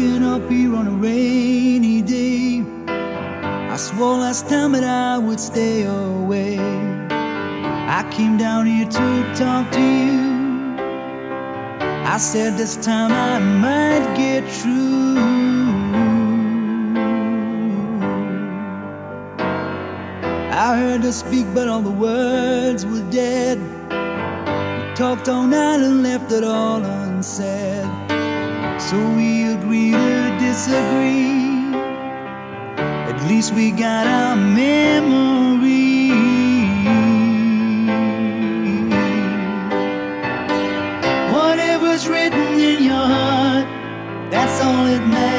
Waking up here on a rainy day. I swore last time that I would stay away. I came down here to talk to you. I said this time I might get through. I heard her speak, but all the words were dead. We talked all night and left it all unsaid. So we least we got our memory. Whatever's written in your heart, that's all it matters.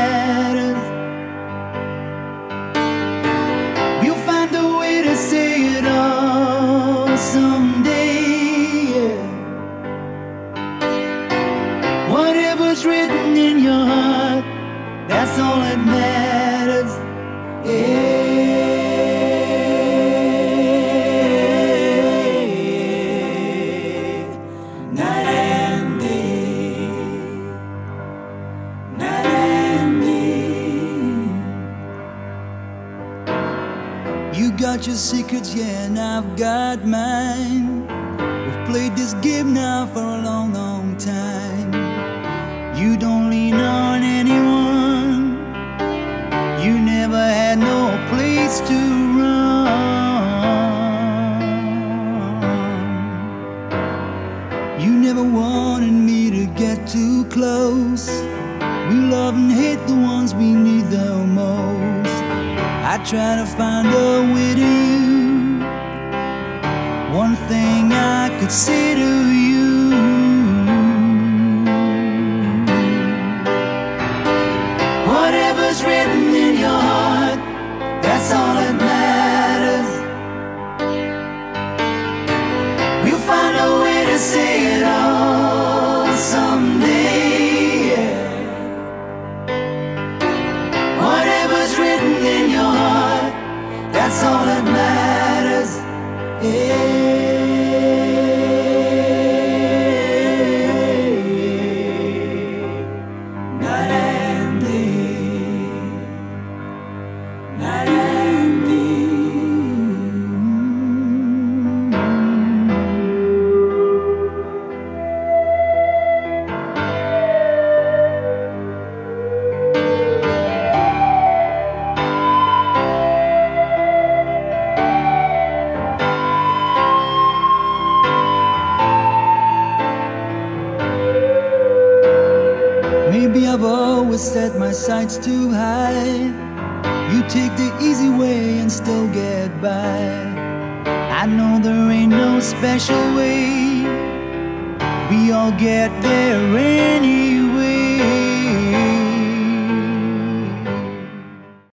Got your secrets, yeah, and I've got mine. We've played this game now for a long, long time. You don't lean on anyone. You never had no place to run. You never wanted me to get too close. We love and hate the ones we need the most. I try to find a way to. One thing I could say to you. Whatever's written that's all that matters. Yeah. Maybe I've always set my sights too high. You take the easy way and still get by. I know there ain't no special way. We all get there anyway.